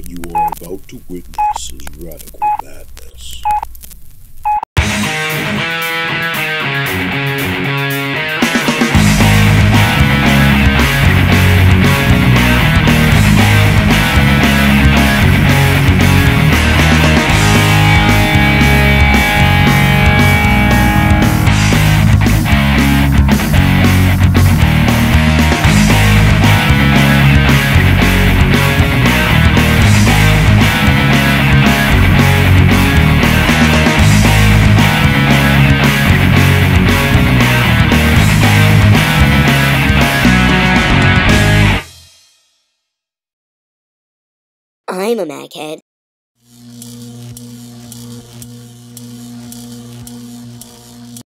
What you are about to witness is radical madness. I'm a maghead.